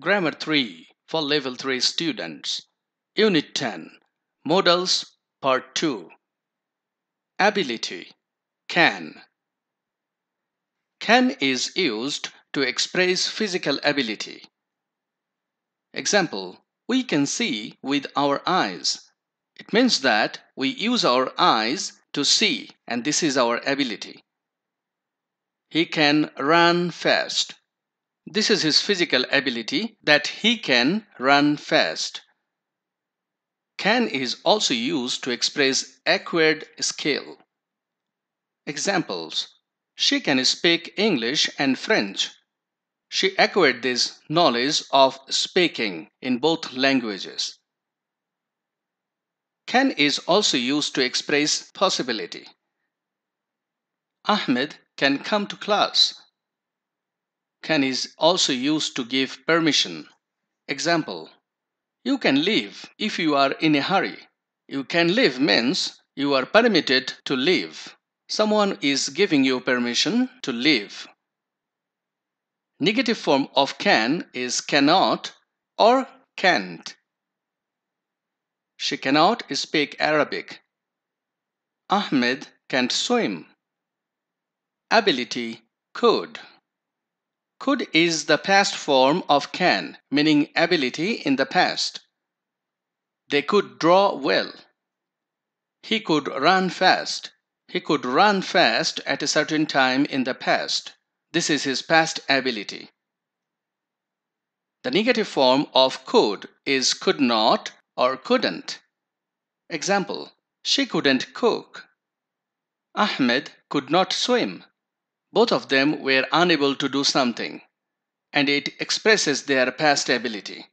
Grammar 3 for Level 3 students. Unit 10 Modals Part 2 Ability Can Can is used to express physical ability. Example We can see with our eyes. It means that we use our eyes to see and this is our ability. He can run fast. This is his physical ability that he can run fast. Can is also used to express acquired skill. Examples She can speak English and French. She acquired this knowledge of speaking in both languages. Can is also used to express possibility. Ahmed can come to class. Can is also used to give permission. Example You can leave if you are in a hurry. You can leave means you are permitted to leave. Someone is giving you permission to leave. Negative form of can is cannot or can't. She cannot speak Arabic. Ahmed can't swim. Ability could. Could is the past form of can, meaning ability in the past. They could draw well. He could run fast. He could run fast at a certain time in the past. This is his past ability. The negative form of could is could not or couldn't. Example She couldn't cook. Ahmed could not swim. Both of them were unable to do something, and it expresses their past ability.